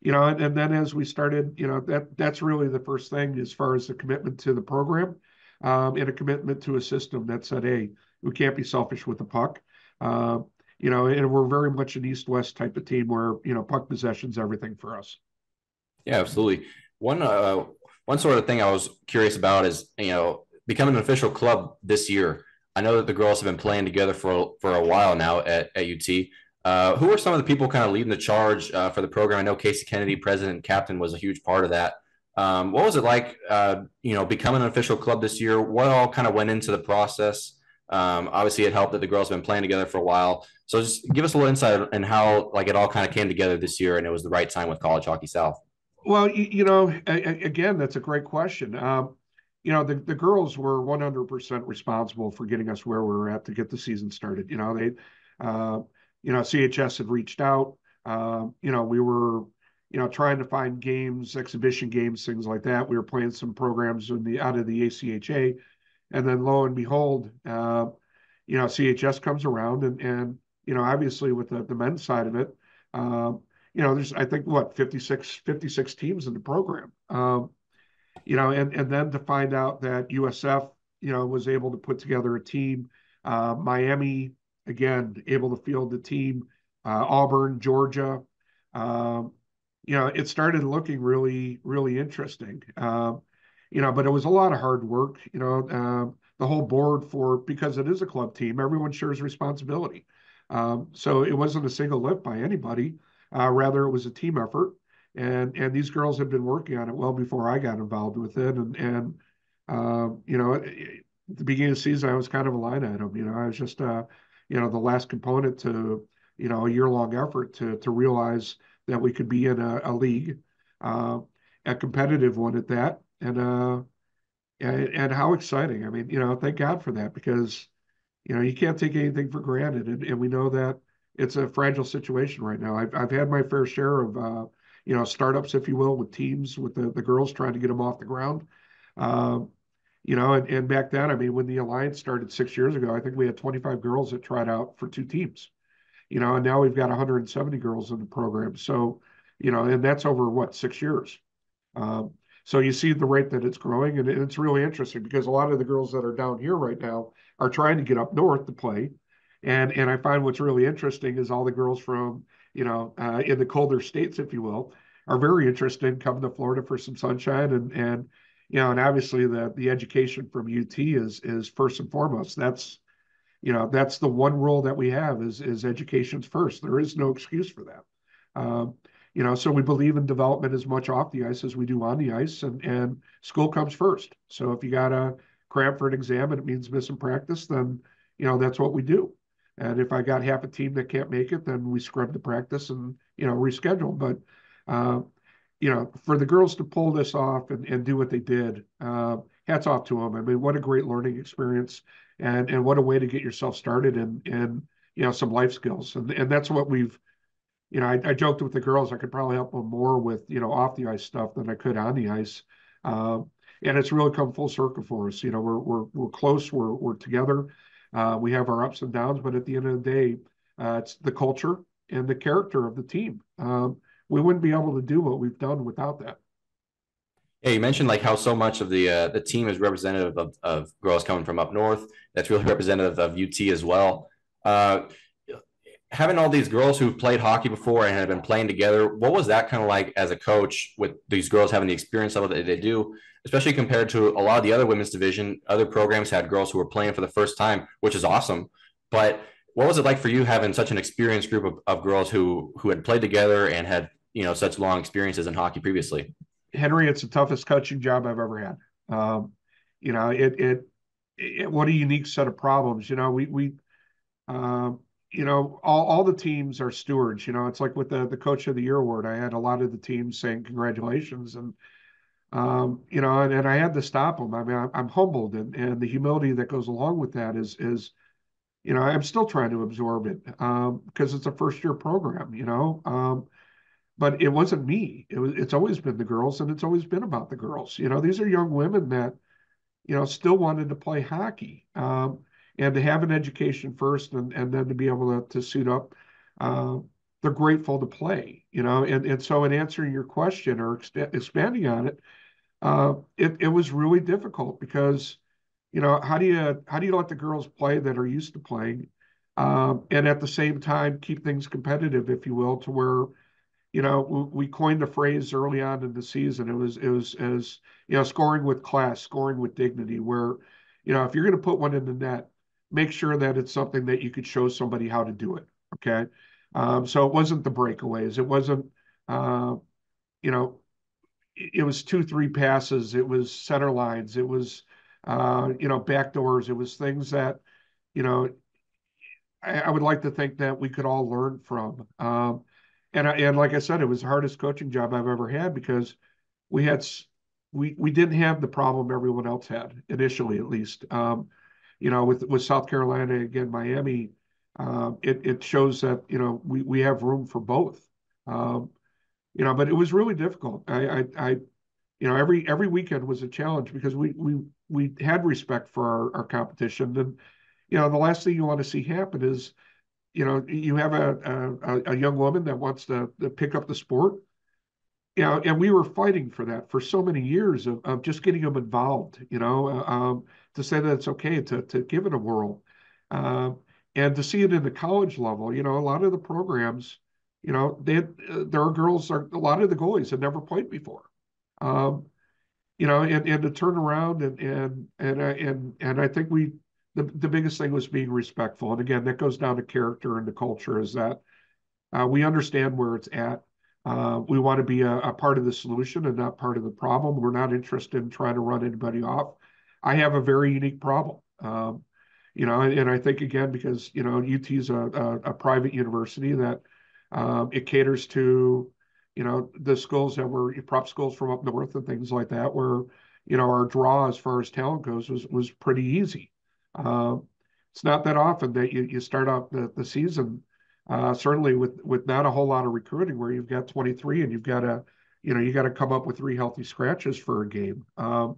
you know, and, and, then as we started, you know, that that's really the first thing as far as the commitment to the program um, and a commitment to a system that said, hey, we can't be selfish with the puck. Uh, you know, and we're very much an east-west type of team where you know puck possession's everything for us. Yeah, absolutely. One uh, one sort of thing I was curious about is you know becoming an official club this year. I know that the girls have been playing together for for a while now at, at UT. Uh, who are some of the people kind of leading the charge uh, for the program? I know Casey Kennedy, president and captain, was a huge part of that. Um, what was it like, uh, you know, becoming an official club this year? What all kind of went into the process? Um, obviously, it helped that the girls have been playing together for a while. So, just give us a little insight on how like it all kind of came together this year, and it was the right time with College Hockey South. Well, you, you know, a, again, that's a great question. Um, you know, the, the girls were 100% responsible for getting us where we were at to get the season started. You know, they, uh, you know, CHS had reached out. Uh, you know, we were, you know, trying to find games, exhibition games, things like that. We were playing some programs in the out of the ACHA, and then lo and behold, uh, you know, CHS comes around, and and you know, obviously with the the men's side of it, uh, you know, there's I think what 56 56 teams in the program. Um, you know, and and then to find out that USF, you know, was able to put together a team. Uh, Miami again able to field the team. Uh, Auburn, Georgia. Um, you know, it started looking really really interesting. Um, you know, but it was a lot of hard work. You know, um, the whole board for because it is a club team, everyone shares responsibility. Um, so it wasn't a single lift by anybody. Uh, rather, it was a team effort, and and these girls had been working on it well before I got involved with it. And and uh, you know, at the beginning of the season, I was kind of a line item. You know, I was just uh, you know the last component to you know a year long effort to to realize that we could be in a, a league, uh, a competitive one at that, and uh, and, and how exciting! I mean, you know, thank God for that because you know you can't take anything for granted, and, and we know that it's a fragile situation right now. I've I've had my fair share of uh, you know startups, if you will, with teams with the the girls trying to get them off the ground. Uh, you know, and, and back then, I mean, when the alliance started six years ago, I think we had 25 girls that tried out for two teams. You know, and now we've got 170 girls in the program. So, you know, and that's over what six years. Um, so you see the rate that it's growing, and it's really interesting because a lot of the girls that are down here right now are trying to get up north to play and and I find what's really interesting is all the girls from you know uh, in the colder states, if you will, are very interested in coming to Florida for some sunshine and and you know and obviously the the education from UT is is first and foremost. That's you know that's the one rule that we have is is education's first. There is no excuse for that. Um, you know, so we believe in development as much off the ice as we do on the ice, and and school comes first. So if you got a cram for an exam and it means missing practice, then you know that's what we do. And if I got half a team that can't make it, then we scrub the practice and you know reschedule. But uh, you know, for the girls to pull this off and, and do what they did, uh, hats off to them. I mean, what a great learning experience, and and what a way to get yourself started and and you know some life skills. And and that's what we've. You know, I, I joked with the girls I could probably help them more with you know off the ice stuff than I could on the ice. Uh, and it's really come full circle for us. You know, we're we're we're close. We're we're together. Uh, we have our ups and downs, but at the end of the day, uh, it's the culture and the character of the team. Um, we wouldn't be able to do what we've done without that. Yeah, you mentioned like how so much of the uh, the team is representative of, of girls coming from up north. That's really representative of UT as well. Uh, having all these girls who've played hockey before and have been playing together, what was that kind of like as a coach with these girls having the experience level that they do, especially compared to a lot of the other women's division? Other programs had girls who were playing for the first time, which is awesome. But what was it like for you having such an experienced group of, of girls who who had played together and had you know such long experiences in hockey previously? Henry, it's the toughest coaching job I've ever had. Um, you know, it, it, it what a unique set of problems. You know, we we um, you know, all, all the teams are stewards. You know, it's like with the the coach of the year award. I had a lot of the teams saying congratulations, and um, you know, and, and I had to stop them. I mean, I'm, I'm humbled, and and the humility that goes along with that is is, you know, I'm still trying to absorb it um, because it's a first year program. You know, um, but it wasn't me. It was. It's always been the girls, and it's always been about the girls. You know, these are young women that, you know, still wanted to play hockey. Um, and to have an education first and, and then to be able to, to suit up, uh, they're grateful to play, you know. And, and so, in answering your question or expanding on it, uh, it, it was really difficult because, you know, how do you how do you let the girls play that are used to playing, um, and at the same time keep things competitive, if you will, to where, you know, we, we coined the phrase early on in the season. It was it was as you know, scoring with class, scoring with dignity. Where, you know, if you're going to put one in the net, make sure that it's something that you could show somebody how to do it. Okay. Um, so it wasn't the breakaways. It wasn't, uh, you know, it, was two, three passes. It was center lines. It was, uh, you know, back doors. It was things that, you know, I, I would like to think that we could all learn from. Um, and and like I said, it was the hardest coaching job I've ever had because we had we we didn't have the problem everyone else had initially, at least. Um, you know, with with South Carolina again, Miami, uh, it it shows that you know we we have room for both. Um, you know, but it was really difficult. I, I, I, you know, every every weekend was a challenge because we we we had respect for our, our competition, and you know, the last thing you want to see happen is, you know, you have a a, a young woman that wants to, to pick up the sport, you know, and we were fighting for that for so many years of, of just getting them involved, you know, uh, um, to say that it's okay to, to give it a whirl. Uh, and to see it in the college level, you know, a lot of the programs, you know, they uh, there are girls, are, a lot of the goalies had never played before. Um, you know, and, and to turn around and, and, and, and, and I think we, the, the biggest thing was being respectful. And again, that goes down to character and the culture is that uh, we understand where it's at uh, we want to be a, a, part of the solution and not part of the problem. We're not interested in trying to run anybody off. I have a very unique problem. Um, you know, and, and, I think again because you know UT is a, a, a private university that um, it caters to you know the schools that were prep schools from up north and things like that, where you know our draw as far as talent goes was was pretty easy. Um, it's not that often that you, you start out the, the season uh, certainly with with not a whole lot of recruiting where you've got 23 and you've got to you know you got to come up with three healthy scratches for a game um,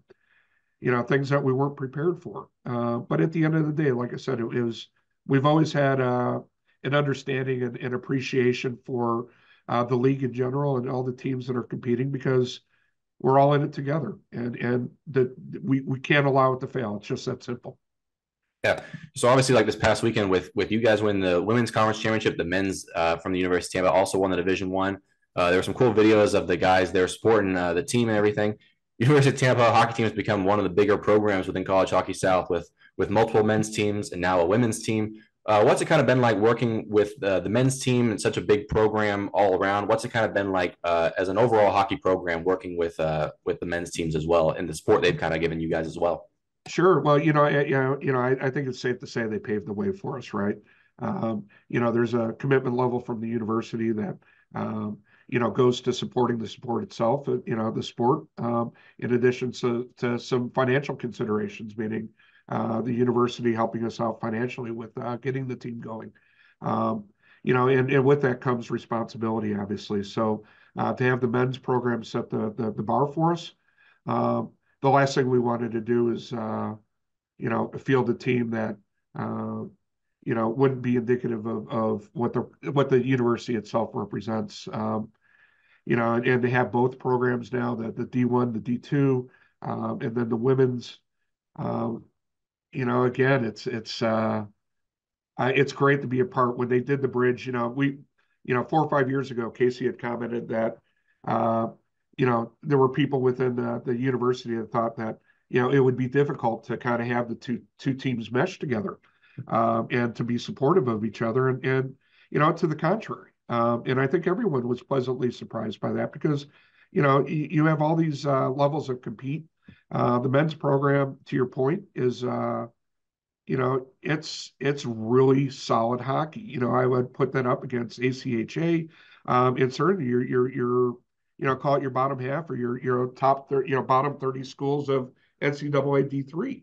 you know things that we weren't prepared for uh, but at the end of the day like i said it, was we've always had uh, an understanding and, and appreciation for uh, the league in general and all the teams that are competing because we're all in it together and and that we we can't allow it to fail it's just that simple yeah. So obviously, like this past weekend, with with you guys winning the women's conference championship, the men's uh, from the University of Tampa also won the Division One. Uh, there were some cool videos of the guys there supporting uh, the team and everything. University of Tampa hockey team has become one of the bigger programs within College Hockey South, with with multiple men's teams and now a women's team. Uh, what's it kind of been like working with uh, the men's team and such a big program all around? What's it kind of been like uh, as an overall hockey program working with uh, with the men's teams as well in the sport they've kind of given you guys as well? Sure. Well, you know, I, you know, you know, I, I think it's safe to say they paved the way for us, right? Um, you know, there's a commitment level from the university that um, you know goes to supporting the sport itself. Uh, you know, the sport, um, in addition to to some financial considerations, meaning uh, the university helping us out financially with uh, getting the team going. Um, you know, and, and with that comes responsibility, obviously. So uh, to have the men's program set the the, the bar for us. Um, the last thing we wanted to do is, uh, you know, field a team that, uh, you know, wouldn't be indicative of, of what the what the university itself represents. Um, you know, and, and, to have both programs now, the the D1, the D2, um, and then the women's. Um, you know, again, it's it's. Uh, uh, it's great to be a part. When they did the bridge, you know, we, you know, four or five years ago, Casey had commented that, uh, you know, there were people within the, the university that thought that, you know, it would be difficult to kind of have the two two teams mesh together um, and to be supportive of each other. And, and you know, to the contrary. Um, and I think everyone was pleasantly surprised by that because, you know, you, you have all these uh, levels of compete. Uh, the men's program, to your point, is uh, you know, it's it's really solid hockey. You know, I would put that up against ACHA. Um, and certainly your your your you know call it your bottom half or your your top 30, you know bottom 30 schools of NCAA D3.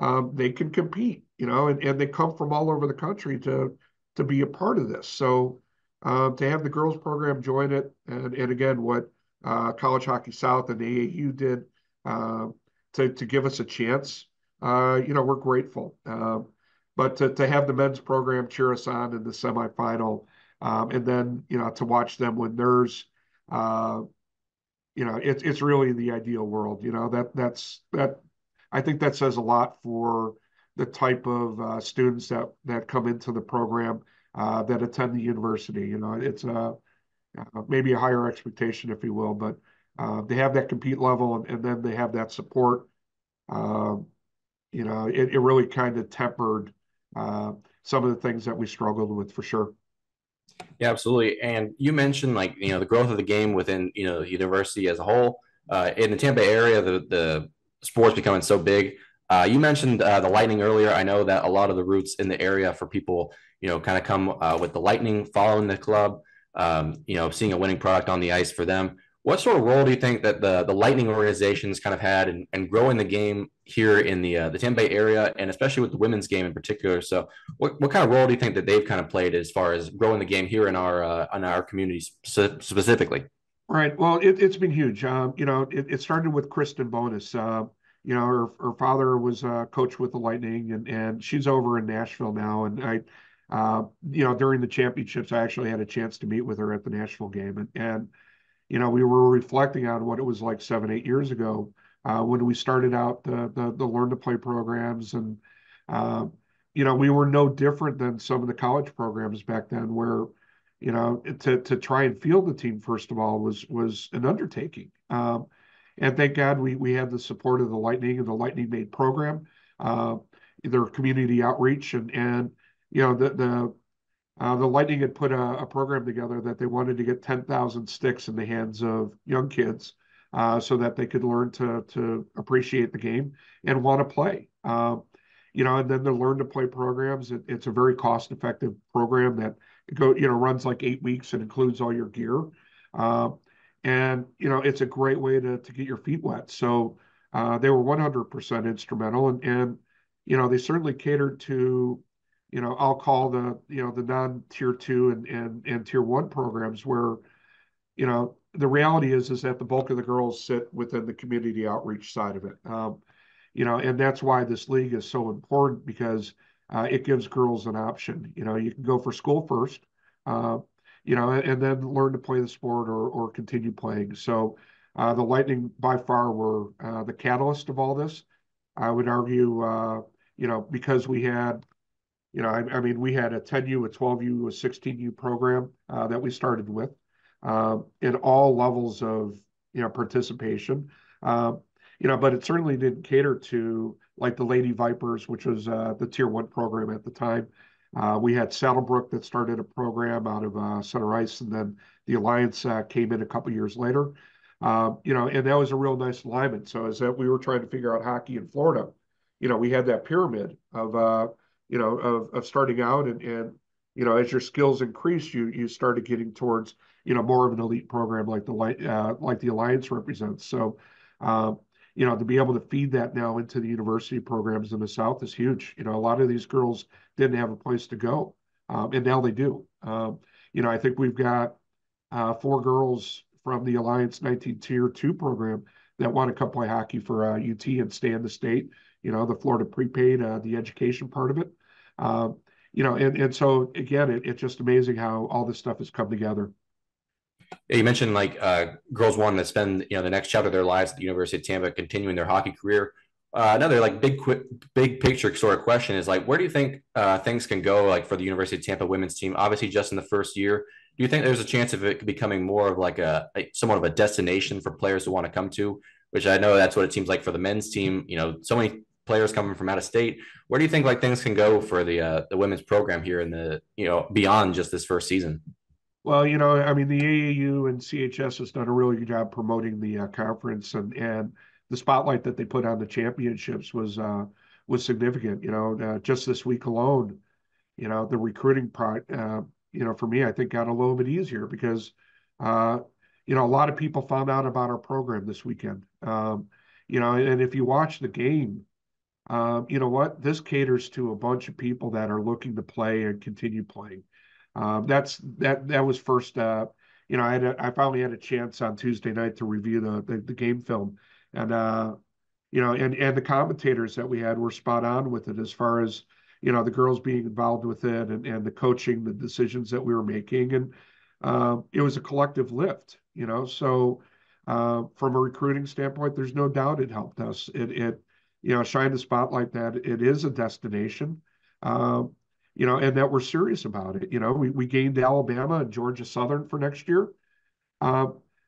Um, they can compete, you know, and, and they come from all over the country to to be a part of this. So um, to have the girls program join it, and and again what uh, College Hockey South and AAU did uh, to to give us a chance uh, you know, we're grateful. Um, but to, to have the men's program cheer us on in the semifinal, um, and then you know to watch them win theirs, uh, you know, it's it's really the ideal world. You know that that's that. I think that says a lot for the type of uh, students that that come into the program uh, that attend the university. You know, it's a uh, maybe a higher expectation, if you will, but uh, they have that compete level, and, and then they have that support. Um, you know, it, it really kind of tempered uh, some of the things that we struggled with for sure. Yeah, absolutely. And you mentioned like you know the growth of the game within you know the university as a whole. Uh, in the Tampa area, the the sports becoming so big. Uh, you mentioned uh, the Lightning earlier. I know that a lot of the roots in the area for people, you know, kind of come uh, with the Lightning following the club. Um, you know, seeing a winning product on the ice for them. What sort of role do you think that the the Lightning organizations kind of had in, in growing the game here in the uh, the Tampa Bay area, and especially with the women's game in particular? So, what, what kind of role do you think that they've kind of played as far as growing the game here in our uh, in our communities specifically? Right. Well, it, has been huge. Um, you know, it, it, started with Kristen Bonus. Uh, you know, her, her father was a coach with the Lightning, and and she's over in Nashville now. And I, uh, you know, during the championships, I actually had a chance to meet with her at the Nashville game, and and you know, we were reflecting on what it was like seven, eight years ago uh, when we started out the, the, the learn to play programs. And, uh, you know, we were no different than some of the college programs back then where, you know, to, to try and field the team, first of all, was, was an undertaking. Um, and thank God we, we had the support of the Lightning and the Lightning Made program, uh, their community outreach and, and, you know, the, the, uh, the Lightning had put a, a, program together that they wanted to get 10,000 sticks in the hands of young kids uh, so that they could learn to, to appreciate the game and want to play. Uh, you know, and then the learn to play programs. It, it's a very cost effective program that go you know runs like eight weeks and includes all your gear. Uh, and you know, it's a great way to to get your feet wet. So uh, they were 100% instrumental, and and you know they certainly catered to you know, I'll call the, you know, the non-tier two and, and, and tier one programs where, you know, the reality is, is that the bulk of the girls sit within the community outreach side of it. Um, you know, and that's why this league is so important because uh, it gives girls an option. You know, you can go for school first, uh, you know, and, then learn to play the sport or, or continue playing. So uh, the Lightning by far were uh, the catalyst of all this. I would argue, uh, you know, because we had you know, I, I mean, we had a 10U, a 12U, a 16U program uh, that we started with uh, in all levels of, you know, participation. Uh, you know, but it certainly didn't cater to like the Lady Vipers, which was uh, the tier one program at the time. Uh, we had Saddlebrook that started a program out of uh, Center Ice, and then the Alliance came in a couple years later. you know, and that was a real nice alignment. So as that we were trying to figure out hockey in Florida, you know, we had that pyramid of you know, of, of starting out and, and, you know, as your skills increase, you, you started getting towards, you know, more of an elite program like the, uh, like the Alliance represents. So, you know, to be able to feed that now into the university programs in the South is huge. You know, a lot of these girls didn't have a place to go, um, and now they do. Um, you know, I think we've got uh, four girls from the Alliance 19 Tier 2 program that want to come play hockey for uh, UT and stay in the state you know, the Florida prepaid, uh, the education part of it. Uh, you know, and, and so again, it, it's just amazing how all this stuff has come together. You mentioned like uh, girls wanting to spend you know the next chapter of their lives at the University of Tampa, continuing their hockey career. uh, another like big quick big picture sort of question is like where do you think uh, things can go like for the University of Tampa women's team? Obviously, just in the first year, do you think there's a chance of it becoming more of like a, a somewhat of a destination for players who want to come to? Which I know that's what it seems like for the men's team. You know, so many players coming from out of state. Where do you think like things can go for the uh, the women's program here in the you know beyond just this first season? Well, you know, I mean, the AAU and CHS has done a really good job promoting the uh, conference and and the spotlight that they put on the championships was uh, was significant. You know, uh, just this week alone, you know, the recruiting part, uh, you know, for me, I think got a little bit easier because, uh, you know, a lot of people found out about our program this weekend. Um, you know, and if you watch the game, um, you know what, this caters to a bunch of people that are looking to play and continue playing. Um, that's that that was first. Uh, you know, I had a, I finally had a chance on Tuesday night to review the the, the game film and uh, you know, and and the commentators that we had were spot on with it as far as you know the girls being involved with it and and the coaching, the decisions that we were making, and uh, it was a collective lift. You know, so uh, from a recruiting standpoint, there's no doubt it helped us. It it you know shined a spotlight that it is a destination. Um, you know, and that we're serious about it. You know, we, we gained Alabama and Georgia Southern for next year. Uh,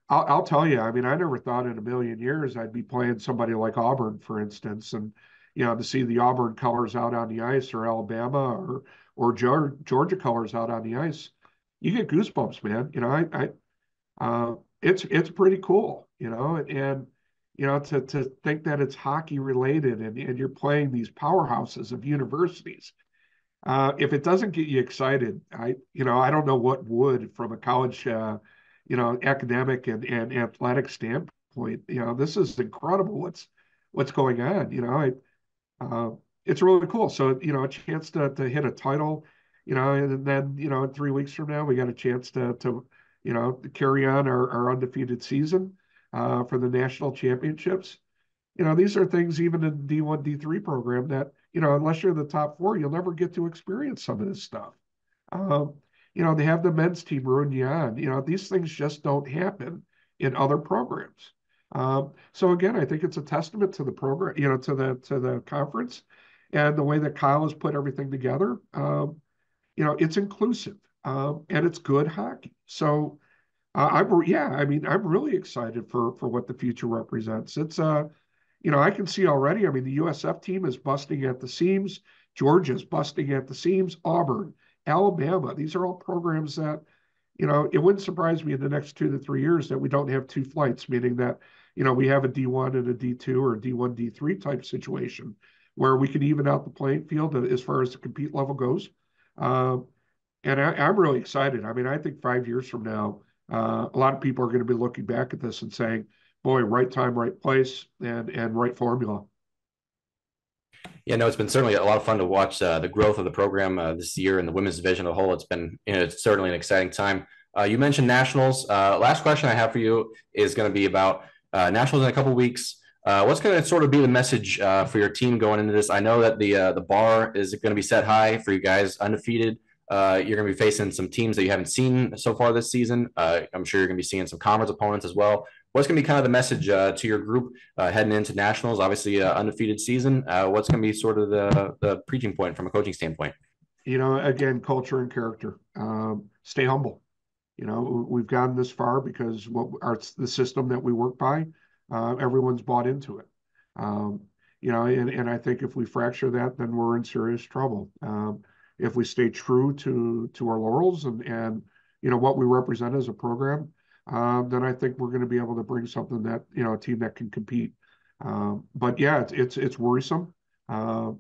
I'll, I'll tell you, I mean, I never thought in a million years I'd be playing somebody like Auburn, for instance, and you know, to see the Auburn colors out on the ice, or Alabama, or or Georgia colors out on the ice, you get goosebumps, man. You know, I, I uh, it's it's pretty cool, you know, and, and you know to to think that it's hockey related and and you're playing these powerhouses of universities. Uh, if it doesn't get you excited, I you know I don't know what would from a college uh, you know, academic and, and athletic standpoint, you know, this is incredible what's what's going on. You know, I, uh, it's really cool. So, you know, a chance to to hit a title, you know, and then, you know, three weeks from now, we got a chance to to, you know, carry on our, our undefeated season uh, for the national championships. You know, these are things even in D1, D3 program that, you know, unless you're the top four, you'll never get to experience some of this stuff. Um, you know, they have the men's team ruin you on. You know, these things just don't happen in other programs. Um, so again, I think it's a testament to the program, you know, to the to the conference and the way that Kyle has put everything together. Um, you know, it's inclusive um, and it's good hockey. So uh, I'm yeah, I mean, I'm really excited for for what the future represents. It's uh, you know, I can see already. I mean, the USF team is busting at the seams. Georgia's busting at the seams. Auburn Alabama. These are all programs that, you know, it wouldn't surprise me in the next two to three years that we don't have two flights, meaning that, you know, we have a D1 and a D2 or a D1, D3 type situation where we can even out the playing field as far as the compete level goes. Uh, and I, am really excited. I mean, I think five years from now, uh, a lot of people are going to be looking back at this and saying, boy, right time, right place, and and right formula. Yeah, no, it's been certainly a lot of fun to watch uh, the growth of the program uh, this year in the women's division as a whole. It's been you know, it's certainly an exciting time. Uh, you mentioned nationals. Uh, last question I have for you is going to be about uh, nationals in a couple weeks. Uh, what's going to sort of be the message for your team going into this? I know that the the bar is going to be set high for you guys, undefeated. you're going to be facing some teams that you haven't seen so far this season. I'm sure you're going to be seeing some conference opponents as well what's going to be kind of the message uh, to your group uh, heading into nationals? Obviously, uh, undefeated season. Uh, what's going to be sort of the the preaching point from a coaching standpoint? You know, again, culture and character. Um, stay humble. You know, we've gotten this far because what our the system that we work by, uh, everyone's bought into it. Um, you know, and, and I think if we fracture that, then we're in serious trouble. Um, if we stay true to to our laurels and and you know what we represent as a program, um, then I think we're going to be able to bring something that you know a team that can compete. Um, but yeah, it's it's, it's worrisome. Uh,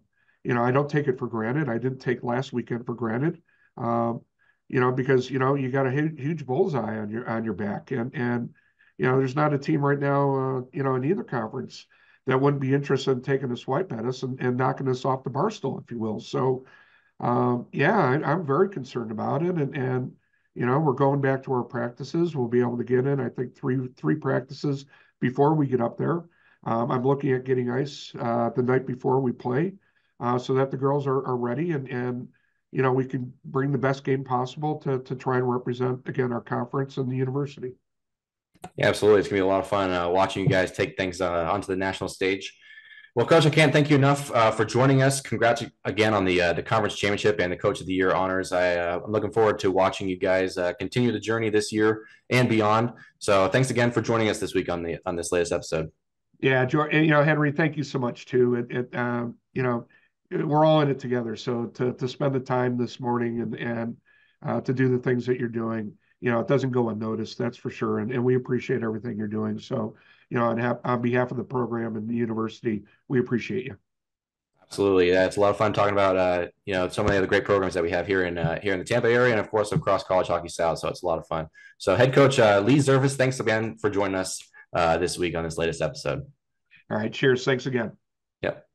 you know, I don't take it for granted. I didn't take last weekend for granted. Um, you know, because you know you got a huge bullseye on your on your back, and and you know there's not a team right now, uh, you know, in either conference that wouldn't be interested in taking a swipe at us and, and knocking us off the bar stool, if you will. So, um, yeah, I, am very concerned about it, and and you know, we're going back to our practices. We'll be able to get in, I think, three three practices before we get up there. Um, I'm looking at getting ice uh, the night before we play, uh, so that the girls are, are ready and and you know we can bring the best game possible to to try and represent again our conference and the university. Yeah, absolutely. It's gonna be a lot of fun uh, watching you guys take things uh, onto the national stage. Well, Coach, I can't thank you enough uh, for joining us. Congrats again on the uh, the conference championship and the Coach of the Year honors. I, am uh, looking forward to watching you guys uh, continue the journey this year and beyond. So, thanks again for joining us this week on the on this latest episode. Yeah, George, you know, Henry, thank you so much too. It, it um, you know, we're all in it together. So to to spend the time this morning and and to do the things that you're doing, you know, it doesn't go unnoticed. That's for sure. And and we appreciate everything you're doing. So you know, on, on behalf of the program and the university, we appreciate you. Absolutely, yeah, it's a lot of fun talking about uh, you know so many of the great programs that we have here in uh, here in the Tampa area, and of course across College Hockey South. So it's a lot of fun. So head coach uh, Lee Zerfass, thanks again for joining us uh, this week on this latest episode. All right, cheers. Thanks again. Yep.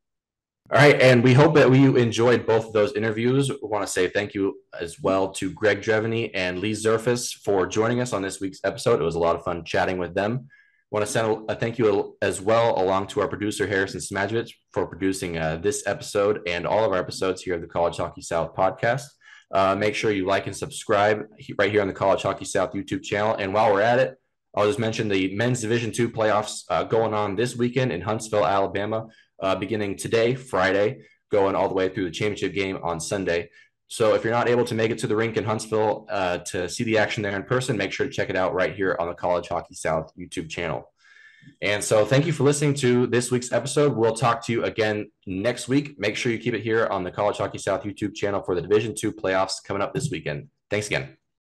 All right, and we hope that we enjoyed both of those interviews. We want to say thank you as well to Greg Dreveny and Lee Zerfass for joining us on this week's episode. It was a lot of fun chatting with them want to send a thank you as well along to our producer Harrison Smadjevich for producing uh, this episode and all of our episodes here at the College Hockey South podcast. Uh, make sure you like and subscribe right here on the College Hockey South YouTube channel. And while we're at it, I'll just mention the men's Division two playoffs uh, going on this weekend in Huntsville, Alabama, uh, beginning today, Friday, going all the way through the championship game on Sunday. So if you're not able to make it to the rink in Huntsville uh, to see the action there in person, make sure to check it out right here on the College Hockey South YouTube channel. And so thank you for listening to this week's episode. We'll talk to you again next week. Make sure you keep it here on the College Hockey South YouTube channel for the Division Two playoffs coming up this weekend. Thanks again.